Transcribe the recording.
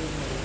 Amen.